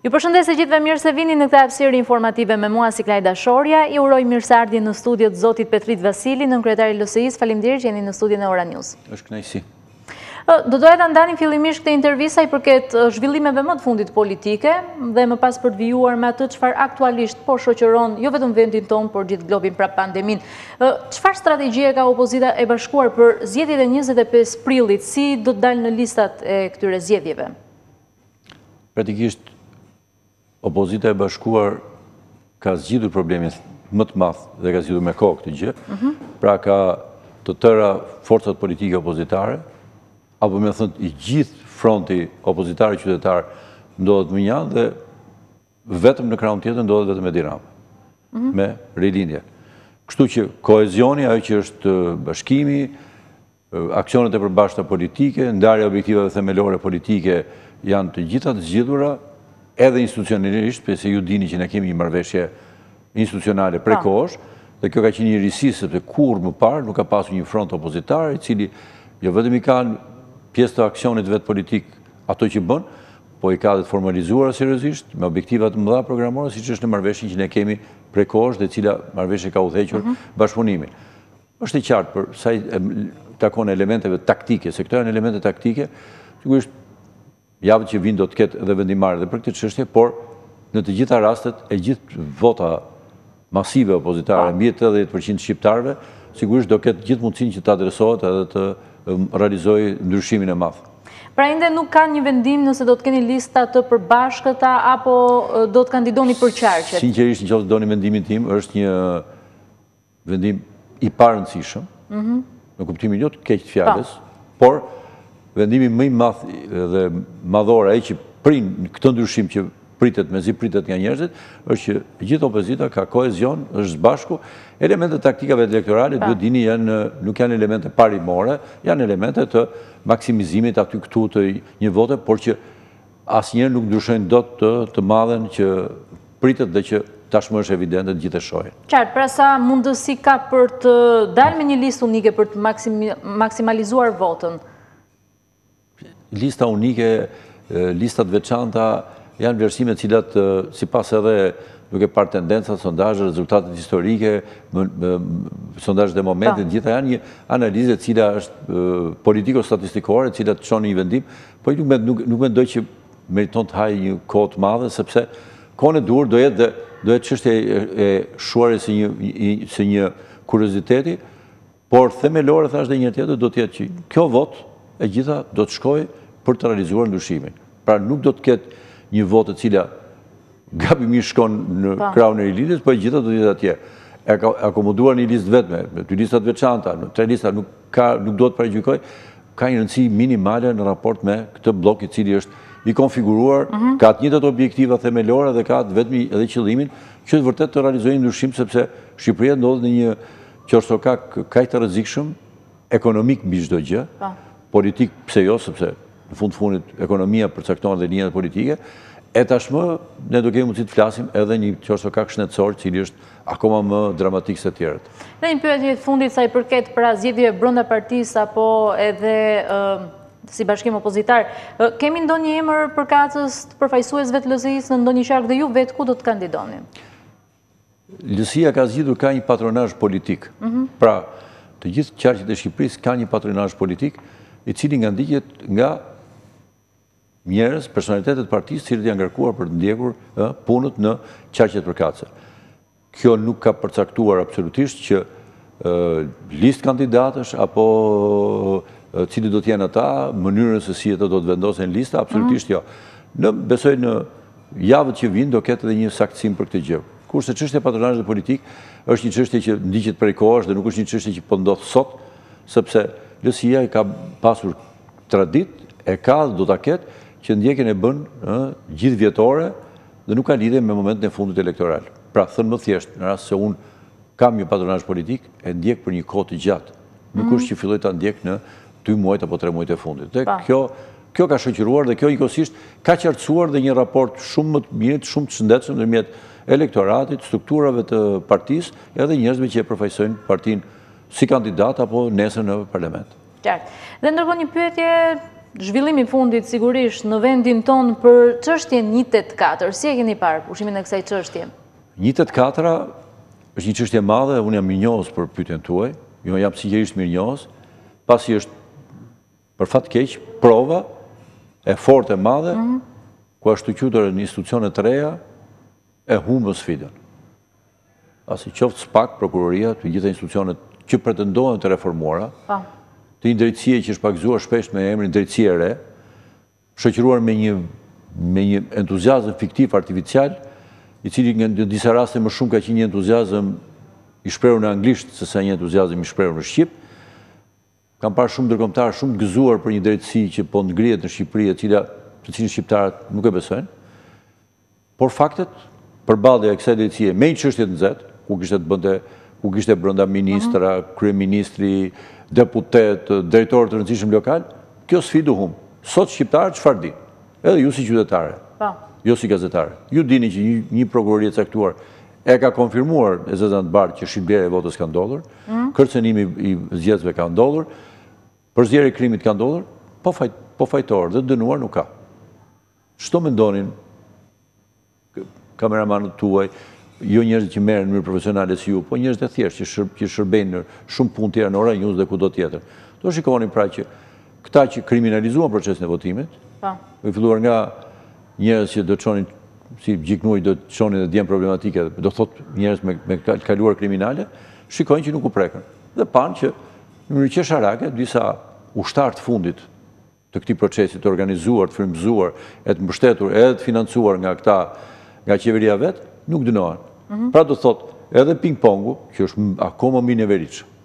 Ju përshëndes të gjithëve mirë se vini në këtë hapësirë informative me mua Siklajda Shorja, i uroj mirëseardhjen në studio zotit Petrit Vasili, nënkryetar i LSI-së, faleminderit që jeni në studion e Ora News. Është kënaqësi. Do doja ta ndanim fillimisht këtë intervistë, sa i përket zhvillimeve më të fundit politike dhe më pas për të vijuar me atë çfarë aktualisht po shoqëron jo vetëm vendin tonë, por gjithë globin pra pandeminë. Çfarë strategjie ka opozita e bashkuar për zgjedhjet e 25 prillit, si do të dalë në listat e këtyre zgjedhjeve? Praktikisht opozita e bashkuar ka zgjidhur problemin më të madh dhe ka zgjidhur me kohë këtë gjë. Mhm. Pra ka të tëra forcat politike opozitare apo me thënë i gjithë fronti opozitar e qytetar ndodhet mënjanë dhe vetëm në krahun tjetër ndodhet vetëm Edi Rama mhm. me Rilindjen. Kështu që kohezioni, ajo që është bashkimi, Aksionet e përbashkëta politike, ndarja e objektivave themelore politike janë të gjitha të zgjidhura edhe institucionalisht, pse ju dini që ne kemi një marrëveshje institucionale prej kohësh, dhe kjo ka qenë një risi sepse kurrë më parë nuk ka pasur një front opozitar i cili jo vetëm i ka pjesë të aksionit të vet politik ato që bën, po i ka dhe të formalizuara seriozisht, me objektiva të mëdha programore, siç është në marrëveshjen që ne kemi prej kohësh dhe e cila marrëveshje ka udhëhequr mhm. bashkëpunimin. Është e qartë për sa i takon elementeve taktike, se këto janë elemente taktike, sigurisht javët që vijnë do të ketë edhe vendimmarrje edhe për këtë çështje, por në të gjitha rastet e gjithë vota masive opozitare, mbi 80 për qind e shqiptarëve, sigurisht do ketë gjithë mundësinë që të adresohet edhe të realizojë ndryshimin e madh. Pra ende nuk ka një vendim nëse do të keni lista të përbashkëta apo do të kandidoni për qarqet? Sinqerisht në qoftë se doni vendimin tim, është një Vendim i parëndësishëm, në kuptimin jo të keqë të fjalës, por vendimi më i madh dhe madhor, ai që prin këtë ndryshim që pritet, mezi pritet nga njerëzit, është që gjithë opozita ka kohezion, është së bashku, elementet e taktikave elektorale, duhet ta dini janë, nuk janë elemente parimore, janë elemente të maksimizimit aty këtu të një vote, por që Asnjëherë nuk ndryshojnë dot të të madhen që pritet dhe që tashmë është evidente, të gjithë e shohin. Qartë, pra sa mundësi ka për të dalë me një listë unike për të maksimalizuar votën? Lista unike, listat e veçanta janë vlerësime, të cilat sipas edhe duke parë tendencat, sondazhet, rezultatet historike, sondazhet e momentit, të gjitha janë një analizë e cila është politiko-statistikore, e cila të çon në një vendim, Po nuk me, nuk, nuk mendoj që meriton të hajë një kohë të madhe, sepse kohën e duhur do jetë dhe do jetë çështja e shuarjes së një së një kurioziteti, por themelore thashë dhe një tjetër do të jetë që kjo votë e gjitha do të shkojë për të realizuar ndryshimin. Pra nuk do të ketë një votë e cila gabimisht shkon në krahun e Rilindjes, po e gjitha do t'jetë atje. E akomoduar në një listë të vetme, në dy lista të veçanta, në tre lista nuk, ka, nuk dua ta paragjykoj, ka një rëndësi minimale në raport me këtë bllok i cili është i konfiguruar, mhm. ka të njëjtët objektiva themelore dhe ka të vetmin edhe qëllimin, që vërtet të realizojnë ndryshim, sepse Shqipëria ndodhet në një qorrsokak kaq të rrezikshëm, ekonomik mbi çdo gjë, po. politik pse jo, sepse në fund fundit ekonomia përcakton dhe linjat politike, e tashmë ne do kemi mundësi të flasim edhe një qorrsokak shëndetësor i cili është akoma më dramatik se të tjerët. Dhe një pyetje të fundit sa i përket pra zgjedhjeve brenda partisë apo edhe si bashkim opozitar, kemi ndonjë emër përkatës të përfaqësuesve të LSI-së në ndonjë qark dhe ju vetë ku do të kandidoni? LSI-ja ka zgjedhur ka një patronazh politik. Mhm. Pra, në të gjithë qarqet e Shqipërisë ka një patronazh politik, i cili nga ndiqet nga njerëz, personalitete të partisë, të cilët janë ngarkuar për të ndjekur punët në qarqet përkatëse. Kjo nuk ka përcaktuar absolutisht as listë kandidatësh apo cilët do të jenë ata, mënyrën se si ata do të vendosen në lista, absolutisht mhm. jo. Unë besoj në Javët që vijnë do ketë edhe një saktësim për këtë gjë. Kurse çështja e patronazheve politike është një çështje që ndiqet prej kohësh dhe nuk është një çështje që po ndodh sot, sepse LSI-ja e ka pasur traditë, e ka dhe do ta ketë që ndjekjen e bën gjithëvjetore dhe nuk ka lidhje me momentin e fundit elektoral. Pra, thënë më thjesht, në rast se unë kam një patronazh politik, e ndjek për një kohë të gjatë. Nuk është që filloj ta ndjek në dy muajt apo tre muajt e fundit. Dhe kjo Kjo ka shoqëruar dhe kjo njëkohësisht ka qartësuar dhe një raport shumë më të mirë, shumë të shëndetshëm ndërmjet elektoratit, strukturave të partisë, edhe njerëzve që e përfaqësojnë partinë si kandidatë apo nesër në parlament. Qartë. Dhe ndërkohë një pyetje, zhvillimi i fundit sigurisht në vendin tonë për çështjen 184, si e keni parë pushimin e kësaj çështje? 184, Është një çështje e madhe, unë jam mirënjohës për pyetjen tuaj, jo jam sinqerisht mirënjohës, pasi është për fat keq prova e fortë e madhe mm -hmm. ku të ashtuquajturat institucione të reja e humbën sfidën. Pasi qoftë SPAK, prokuroria, të gjitha institucionet që pretendohen të reformuara, po, të një drejtësie që është pagëzuar shpesh me emrin drejtësi e re, shoqëruar me një me një entuziazëm fiktiv artificial, i cili në disa raste më shumë ka qenë një entuziazëm i shprehur në anglisht se sa një entuziazëm i shprehur në shqip. Kam parë shumë ndërkombëtarë shumë të gëzuar për një drejtësi që po ngrihet në Shqipëri, e cila të cilin shqiptarët nuk e besojnë. Por faktet, përballja e kësaj drejtësie me një çështje të nxehtë, ku kishte të bënte, ku kishte brenda ministra, kryeministri, deputetë, drejtorë të rëndësishëm lokalë, kjo sfidë u humb. Sot shqiptarët çfarë dinë? Edhe ju si qytetare, jo si gazetare. Ju dini që një prokurori e caktuar e ka konfirmuar e zezë në të bardhë që shitblerja e votës ka ndodhur, kërcënimi i zgjedhësve ka ndodhur, përzierja e krimit ka ndodhur, po po fajtorë dhe të dënuar nuk ka. Ç'do mendonin kameramanët tuaj, jo njerëzit që merren në mënyrë profesionale si ju, po njerëzit e thjeshtë që që shërbejnë në shumë punë tjera në Ora News dhe kudo tjetër. Do shikonin pra që këta që kriminalizuan procesin e votimit, po. Duke filluar nga njerëz që do të çonin si Gjiknuri do të çonin dhe djem problematikë, do thotë njerëz me me të kaluar kriminale, shikojnë që nuk u prekën. Dhe panë që në mënyrë qesharake disa ushtarë të fundit të këtij procesi të organizuar, të frymëzuar e të mbështetur edhe të financuar nga këta, nga qeveria vetë, nuk dënohen. Pra do të thotë, edhe ping-pongu, që është akoma më i neveritshëm.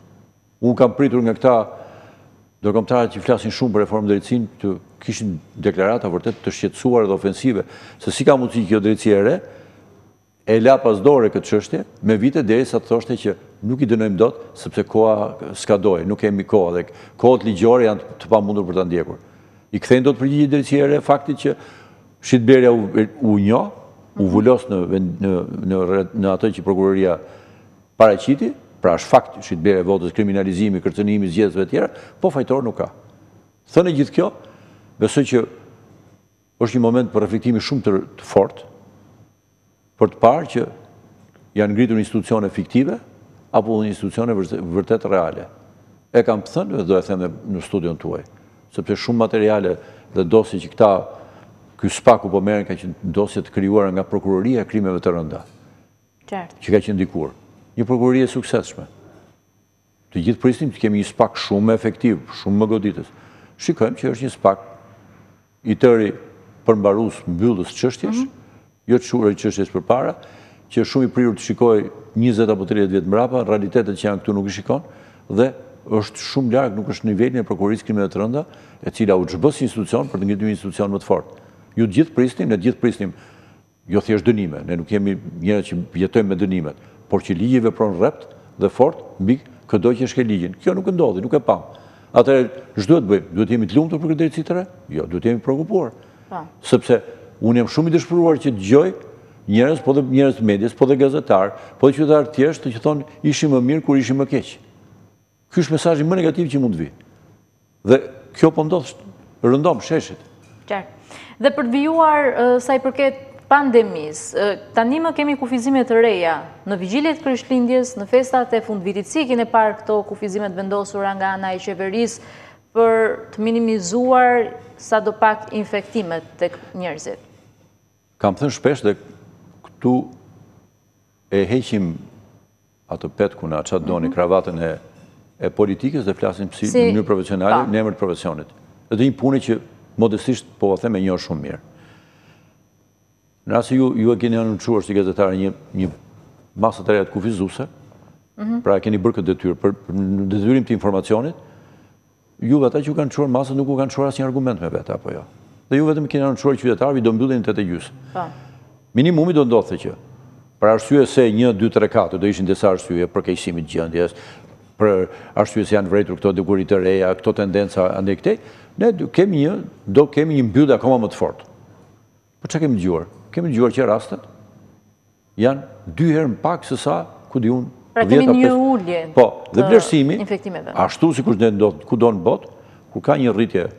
Unë kam pritur nga këta ndërkombëtarët që flasin shumë për reformë drejtësinë të kishin deklarata vërtet të shqetësuara dhe ofensive, se si ka mundësi kjo drejtësi e re, e la pas dore këtë çështje, me vite derisa të thoshte që nuk i dënojmë dot, sepse koha skadoi, nuk kemi kohë dhe kohët ligjore janë të pamundur për ta ndjekur. I kthen dot përgjigje drejtësia e re faktit që shitblerja u, u njoh, u mhm. vulos në, në, në, në atë që prokuroria paraqiti, pra është fakt shitblerja e votës, kriminalizimi, kërcënimi i zgjedhësve e të tjera, po fajtorë nuk ka. Thënë e gjithë kjo, besoj që është një moment për reflektimi shumë të fort, për të parë që janë ngritur institucione fiktive, apo një institucione vërtet reale. E kam thënë dhe do e them edhe në studion tuaj. Sepse shumë materiale dhe dosje që këta ky SPAK-u po merren kanë qenë dosje të krijuara nga prokuroria e krimeve të rënda. Që ka qenë dikur. Një prokurori e suksesshme. Të gjithë prisnim të kemi një SPAK shumë më efektiv, shumë më goditës. Shikojmë që është një SPAK i tëri përmbarues, mbyllës çështjesh, jo të çuar çështjesh përpara, që është shumë i prirur të shikojë 20 apo 30 vjet mbrapa, realitetet që janë këtu nuk i shikon, dhe është shumë larg, nuk është në nivelin e prokurorisë krimeve të rënda, e cila u zhbë si institucion për të ngritur institucion më të fortë. Ju të gjithë prisnim, ne të gjithë prisnim, jo thjesht dënime, ne nuk jemi njerëz që jetojmë me dënimet, por që ligji vepron rreptë dhe fort mbi këdo që e shkel ligjin. Kjo nuk ndodhi, nuk e pamë. Atëherë, ç'duhet të bëjmë? Duhet të jemi të lumtur për këtë drejtësi të re? Jo, duhet të jemi preokupuar. Po. Sepse unë jam shumë i dëshpëruar që dëgjoj njerëz, po dhe njerëz të medias, po dhe gazetarë, po dhe qytetarë të thjeshtë që thonë ishim më mirë kur ishim më keq. Ky është mesazhi më negativ që mund të vijë. Dhe kjo po ndodh rëndom sheshit. Qartë. Dhe për të vijuar sa i përket pandemisë, tani më kemi kufizime të reja në vigjilje të Krishtlindjes, në festat e fundvitit. Si e keni parë këto kufizime të vendosura nga ana e qeverisë për të minimizuar sadopak infektimet tek njerëzit? Kam thënë shpesh dhe këtu E heqim atë petkun, a çfarë doni, mhm. kravatën e, e politikës dhe flasim si, si... një profesionale, në emër të profesionit. Dhe të një pune që modestisht po jua them e njoh shumë mirë. Nëse ju, ju e keni anonçuar si gazetarë një, një masat e reja kufizuese, mhm. pra e keni bërë këtë detyrë, për, për detyrim të informacionit, Juve ata që ju kanë çuar masat nuk u kanë çuar asnjë argument me vete apo jo. Dhe ju vetëm keni anonçuar qytetarëve do mbyllen tetë e gjysë. Po. Minimumi do ndodhte që për arsye se 1 2 3 4 do ishin disa arsye përkeqësimi të gjendjes, për arsye se janë vërejtur këto dukuri të reja, këto tendenca andej këndej, ne kemi një, do kemi një mbyllje akoma më të fortë. Po ça kemi dëgjuar? Kemi dëgjuar që rastet janë dy herë më pak sesa, ku di unë, Pra kemi një ulje po, dhe vlerësimi, ashtu sikurse ndodh kudo në botë, kur ka një rritje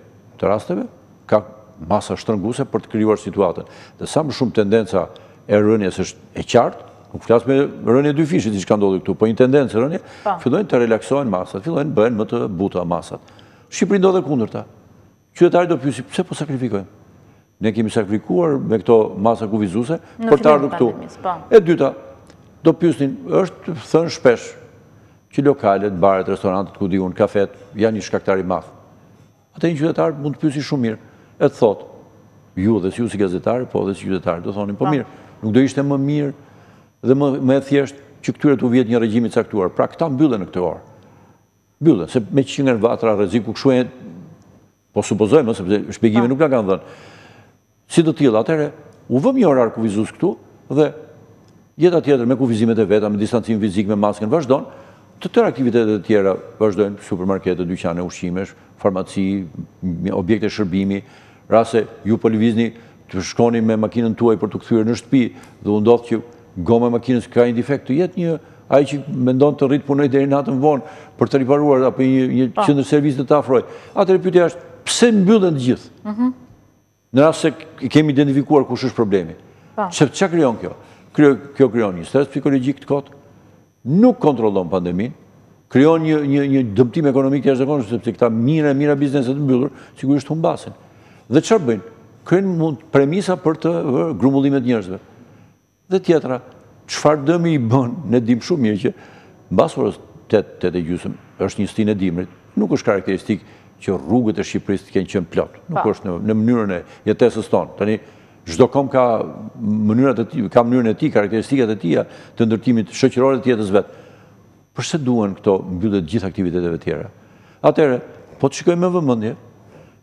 të rasteve, ka masa shtrënguese për të krijuar situatën. Dhe sa më shumë tendenca e rënies është e qartë, nuk flas me rënie dyfishi, siç ka ndodhur këtu, po një tendencë rënie, po. fillojnë të relaksohen masat, fillojnë bëhen më të buta masat. Shqipëri ndodh e kundërta. Qytetari do pyesi, pse po sakrifikojmë? Ne kemi sakrifikuar me këto masa kufizuese për të ardhë këtu. Po. E dyta, do pyesin, është thënë shpesh që lokalet, baret, restorantet, ku di unë, kafet, janë një shkaktar i madh. Atë një qytetar mund ta pyesi shumë mirë. E të thotë, ju dhe si ju si gazetarë, po dhe si qytetarë, do thonim, po, po mirë, nuk do ishte më mirë dhe më e thjeshtë që këtyre t'u vihet një regjim i caktuar. Pra, këta mbyllen në këtë orë. Mbyllen, se meqë janë vatra rreziku kështu e po supozojmë, sepse shpjegime po. nuk na kanë dhënë. Si të tillë, atëherë u vëmë një orar kufizues këtu dhe jeta tjetër me kufizimet e veta, me distancim fizik, me maskën vazhdon, të tëra aktivitetet e tjera vazhdojnë, supermarkete, dyqane ushqimesh, farmaci, objekte shërbimi, Rast se ju po lëvizni të shkoni me makinën tuaj për t'u kthyer në shtëpi dhe ju ndodh që goma e makinës ka një defekt, të jetë një ai që mendon të rrijë të punojë deri natën vonë për të riparuar apo një një qendër servisi dhe të afrojë. Atëherë pyetja është pse mbyllen të gjithë? Ëh. Mhm. Në rast se e kemi identifikuar kush është problemi. Po. Sepse ça krijon kjo? Kjo krijon një stres psikologjik të kotë, nuk kontrollon pandeminë, krijon një një një dëmtim ekonomik të jashtëzakonshëm sepse këta mijëra e mijëra biznese të mbyllura sigurisht humbasin. Dhe çfarë bëjnë? Krijojnë mund premisa për të vërë grumbullimet e njerëzve. Dhe tjetra, çfarë dëmi i bën, ne dimë shumë mirë që mbas orës 8, 8 e gjysmë, është një stinë e dimrit. Nuk është karakteristikë që rrugët e Shqipërisë të kenë qenë plot. Nuk është në, në mënyrën e jetesës tonë. Tani Çdo komb ka mënyrën e tij, karakteristikat e tija të ndërtimit shoqëror të jetës vet. Përse duhen këto mbyllje të gjithë aktiviteteve tjera? Atëherë, po të shikojmë me vëmendje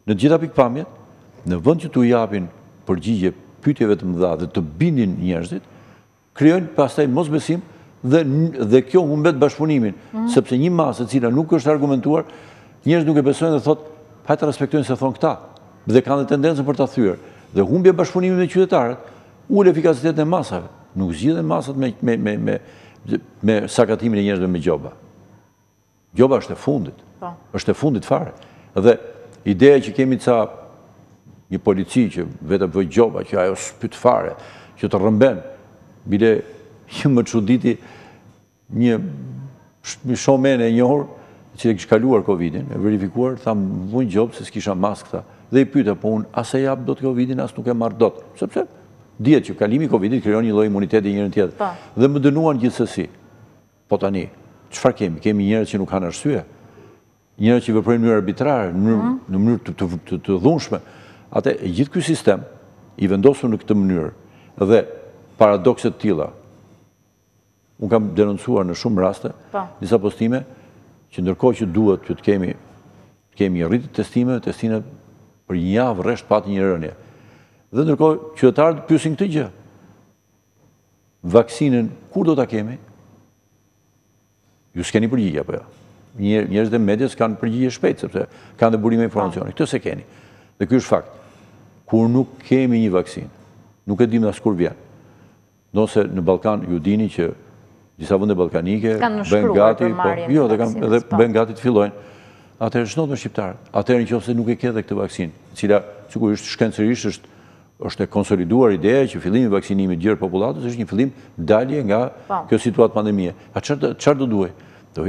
në të gjitha pikëpamjet, në vend që t'u japin përgjigje pyetjeve të mëdha dhe të bindin njerëzit, krijojnë pastaj mosbesim dhe dhe kjo humbet bashkëpunimin, mhm. sepse një masë e cila nuk është e argumentuar, njerëzit nuk e besojnë dhe thotë, hajt ta respektojmë se thonë këta, dhe kanë dhe tendencën për ta thyer. Dhe humbja e bashkëpunimit me qytetarët ul efikasitetin e masave. Nuk zgjidhen masat me me me me me sakatimin e njerëzve me gjoba. Gjoba është e fundit. Po. Është e fundit fare. Dhe ideja që kemi ca një polici që vetëm vë gjoba, që as s'pyet fare, që të rrëmben, bile më çuditi një një shomen e njohur që e kish kaluar Covidin, e verifikuar, tha më vunë gjobë se s'kisha maskë, tha. Dhe i pyta, po unë, as e jap dot Covidin, as nuk e marr dot. Sepse, dihet që kalimi i Covidit krijon një lloj imuniteti njërën tjetër. Po. Dhe më dënuan gjithsesi. Po tani, çfarë kemi? Kemi njerëz që nuk hanë arsye. Njerëz që veprojnë në mënyrë arbitrare, në mënyrë mhm. në mënyrë të të, të dhunshme. Atëherë gjithë ky sistem i vendosur në këtë mënyrë dhe paradokse të tilla. Unë kam denoncuar në shumë raste po. disa postime që ndërkohë që duhet të kemi, të kemi rritje të testimeve, testimet për një javë rresht pati një rënie. Dhe ndërkohë qytetarët pyesin këtë gjë. vaksinën kur do ta kemi? Ju s'keni përgjigje apo jo? Njerëzit e medias kanë përgjigje shpejt sepse kanë dhe burime informacioni. Këtë s'e keni. Dhe ky është fakt. Kur nuk kemi një vaksinë, nuk e dimë as kur vjen, ndonëse në Ballkan ju dini që Disa vende ballkanike bëhen gati, po, jo, dhe kam, dhe bëhen gati të fillojnë. Atëherë ç'ndodh me shqiptarët. Atëherë në qoftë se nuk e ke dhe këtë vaksinë, e cila, sikur është shkencërisht, është është e konsoliduar ideja që fillimi i vaksinimit të gjerë të popullatës është një fillim dalje nga po. kjo situatë pandemie. Atëherë çfarë do duhej?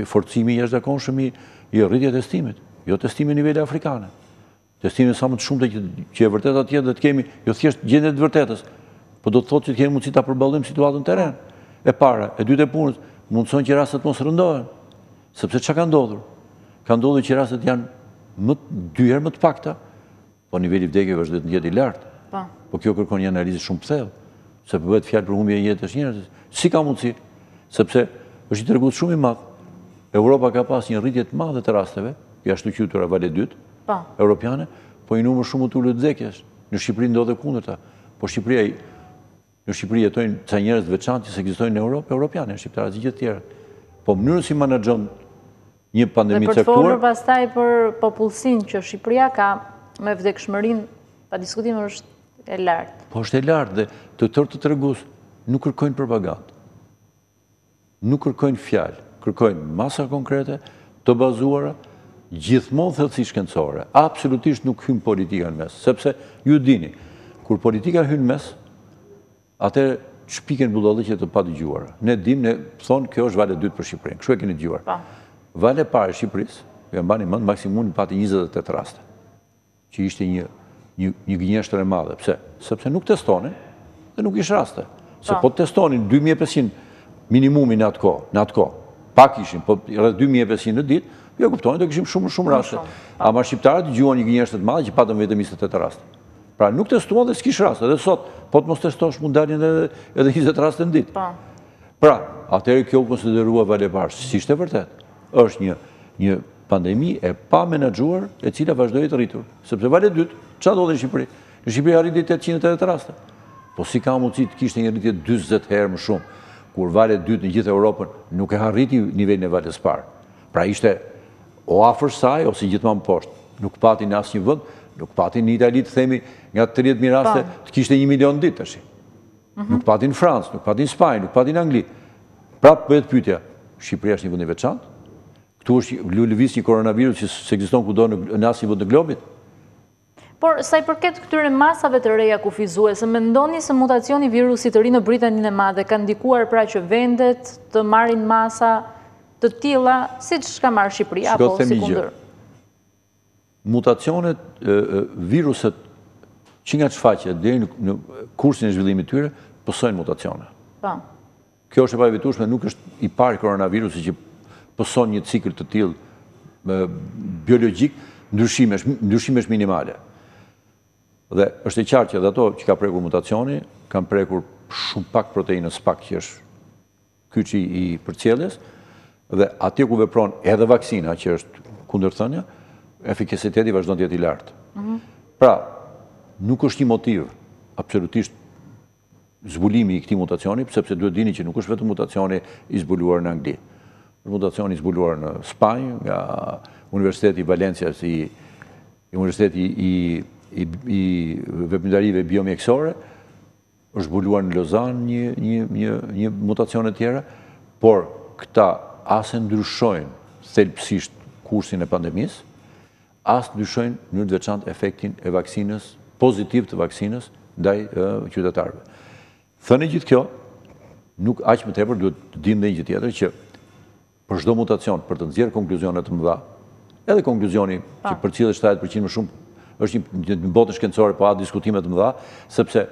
Forcimi i jashtëzakonshëm i rritjes së testimit, jo testimi në nivele afrikane. Testimi sa më të shumtë që e vërteta të jetë dhe të kemi jo thjesht gjendjen e të vërtetës, po do të thotë që të kemi mundësi ta përballojmë situatën në terren. E para, e dytë e punës, mundëson që rastet mos rëndohen. Sepse ça ka ndodhur? Ka ndodhur që rastet janë më dy herë më të pakta, po niveli i vdekjeve vazhdon të jetë i lartë. Po. Po kjo kërkon një analizë shumë të thellë. se bëhet fjalë për humbje jetësh njerëzish. Si ka mundësi? Sepse është një tregues shumë i madh. Europa ka pas një rritje të madhe të rasteve, e ashtuquajtura vala e dytë. Po. Europiane, po një numër shumë të ulët vdekjesh. Në Shqipëri ndodh e kundërta. Po Shqipëria i në Shqipëri jetojnë ca njerëz të veçantë që s'ekzistojnë në Europë, europianë, shqiptarët si gjithë tjerët. Po mënyrën si menaxhon një pandemi të caktuar. Dhe për të folur pastaj për popullsinë që Shqipëria ka me vdekshmërinë, pa diskutim është e lartë. Po është e lartë dhe të tërë këta tregues nuk kërkojnë propagandë. Nuk kërkojnë fjalë, kërkojnë masa konkrete, të bazuara, gjithmonë thellësi shkencore. Absolutisht nuk hyn politika në mes, sepse ju dini, kur politika hyn në mes, Atëherë shpiken budallallëqe të padëgjuara. Ne dimë, ne thonë kjo është vala e dytë për Shqipërinë. Kështu e keni dëgjuar. Po. Vala e parë e Shqipërisë, e mbani mend, maksimumi pati 28 raste. Që ishte një një një gënjeshtër e madhe. Pse? Sepse nuk testonin dhe nuk kish raste. Se po, po testonin 2500 minimumi në atë kohë, në atë kohë. Pak ishin, po rreth 2500 në ditë, ju kuptoni, do kishim shumë shumë raste. Po. Ama shqiptarët dëgjuan një gënjeshtër të madhe që patën vetëm 28 raste. Pra nuk testuan dhe s'kish rast, edhe sot, po të mos testosh mund dalin edhe, edhe 20 raste në ditë. Po. Pra, atëherë kjo u konsiderua vala e parë, s'ishte vërtet, është një, një pandemi e pamenaxhuar e cila vazhdoi të rritur. Sepse vala e dytë, ça ndodhi në Shqipëri? Në Shqipëri arriti 880 raste. Po si ka mundësi të kishte një rritje 20 herë më shumë, kur vala e dytë në gjithë Europën nuk e arriti nivelin e valës së parë. Pra ishte o afër saj, ose gjithmonë poshtë. Nuk pati në asnjë vend, nuk pati në Itali të themi nga 30.000 raste, të kishte një milion ditë tashi. Mhm. Nuk pati në Francë, nuk pati në Spanjë, nuk pati në Angli. Pra bëhet pyetja, Shqipëria është një vend i veçantë, këtu është lëviz një koronavirus që s'ekziston kudo në asnjë vend të globit, Por, sa i përket këtyre masave të reja kufizuese, mendoni se mutacioni i virusit të ri në Britaninë e Madhe ka ndikuar pra që vendet të marrin masa të tilla, siç ka marrë Shqipëria, apo si kundër? Mutacionet, viruset, që nga shfaqja deri në kursin e zhvillimit tyre, pësojnë mutacione. Po. Kjo është e paevitueshme, nuk është i pari koronavirus që pëson një cikël të tillë biologjik, ndryshimesh minimale. Dhe është e qartë që edhe ato që ka prekur mutacioni, kanë prekur shumë pak proteinën spike që është kyçi i përcjelljes, dhe atje ku vepron edhe vaksina që është kundërthënia, efikasiteti vazhdon të jetë i lartë. Mhm. Pra, nuk është një motiv absolutisht zbulimi i këtij mutacioni, sepse duhet dini që nuk është vetëm mutacioni i zbuluar në Angli. Është mutacioni i zbuluar në Spanjë nga Universiteti i Valencias, i Universiteti i i i veprimtarive biomjekësore, është zbuluar në Lozan një një një një mutacion e tjera, por këta as e ndryshojnë thelbësisht kursin e pandemisë, as ndryshojnë në mënyrë të veçantë efektin e vaksinës, pozitiv të vaksinës ndaj qytetarëve. Thënë gjithë kjo, nuk aq më tepër duhet të dimë dhe një gjë tjetër që për çdo mutacion, për të nxjerrë konkluzione të mëdha, edhe konkluzioni që përcillet 70% më shumë është në botën shkencore pa diskutime të mëdha, sepse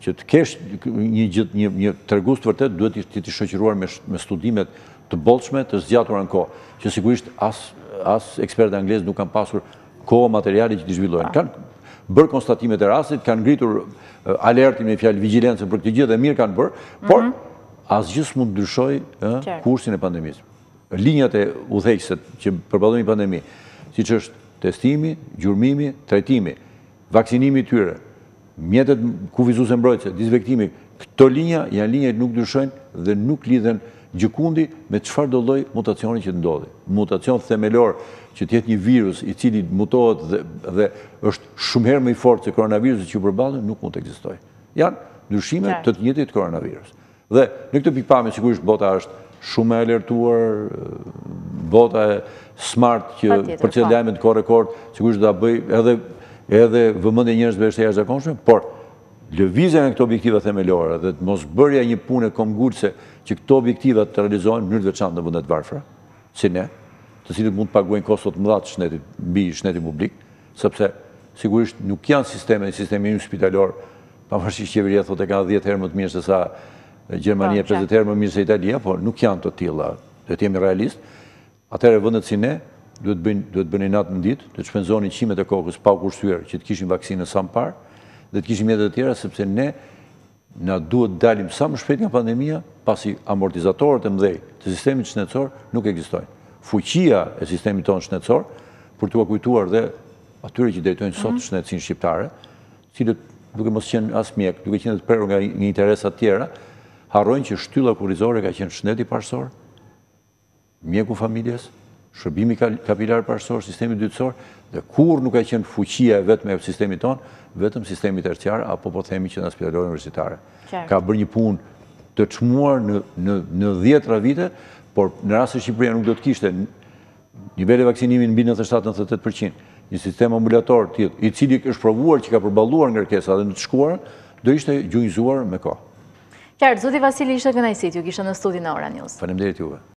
Që të kesh një gjë, një, një tregus të vërtetë, duhet të jetë i shoqëruar me, me studime të bollshme, të zgjatura në kohë, që sigurisht as, as ekspertët anglezë nuk kanë pasur kohë materiale që t'i zhvillojnë. Kanë bërë konstatimet e rastit, kanë ngritur alertin me fjalë vigjilencën për këtë gjë dhe mirë kanë bërë, por mhm. asgjë s'mund të ndryshojë kursin e pandemisë. Linjat udhëheqëse që përballojnë një pandemi, siç është testimi, gjurmimi, trajtimi, vaksinimi i tyre, mjetet kufizuese e mbrojtëse, disinfektimi, këto linja janë linja që nuk ndryshojnë dhe nuk lidhen gjëkundi me çfarëdo lloj mutacioni që të ndodhë. Mutacion themelor që të jetë një virus i cili mutohet dhe dhe është shumë herë më i fortë se koronavirusi që u përballëm nuk mund të ekzistojë. Janë ndryshime të të njëjtit koronavirus. Dhe në këtë pikëpamje sigurisht bota është shumë e alertuar, bota e smart që përcjell lajme në kohë rekord, sigurisht do ta bëjë edhe edhe vëmendja e njerëzve është e jashtëzakonshme, por lëvizja nga këto objektiva themelore dhe të mosbërja e një pune këmbëngulëse që këto objektiva të realizohen në mënyrë të veçantë në vendet e varfra, si ne, të cilat mund të paguajnë kosto të mëdha të shëndetit, mbi shëndetin publik, sepse sigurisht nuk janë sisteme, sistemi ynë spitalor, Pavarësisht që qeveria thotë e ka dhjetë herë më të mirë se sa Gjermania, pesëdhjetë herë më mirë se Italia, po nuk janë të tilla, duhet të jemi realistë, atëherë vendet si ne duhet të bëjnë duhet të bënin natë në ditë, duhet të shpenzonin qimet e kokës pa u kursyer që të kishim vaksinën sa më parë dhe të kishim mjetet e tjera sepse ne na duhet të dalim sa më shpejt nga pandemia, pasi amortizatorët e mëdhenj të sistemit shëndetësor nuk ekzistojnë. Fuqia e sistemit tonë shëndetësor për t'ua kujtuar dhe atyre që drejtojnë sot mhm. shëndetësinë shqiptare, cilët duke mos qenë as mjek, duke qenë të prirur nga interesa të tjera, harrojnë që shtylla kurrizore ka qenë shëndeti parësor, mjeku familjes, shërbimi kapilar parësor, sistemi dytësor, dhe kurrë nuk ka qenë fuqia e vetme e sistemit tonë, vetëm sistemi terciar, apo po themi qendrat spitalore universitare. Ka bërë një punë të çmuar në dhjetëra vite, por në rast se Shqipëria nuk do të kishte Nivele vaksinimi mbi nëntëdhjetë e shtatë, nëntëdhjetë e tetë për qind. Një sistem ambulator të tillë, i cili është provuar që ka përballuar ngarkesa edhe në të shkuarën, do ishte gjunjëzuar me kohë. Qartë, zoti Vasili ishte kënaqësi t'ju kisha në studion e Ora News. Faleminderit juve.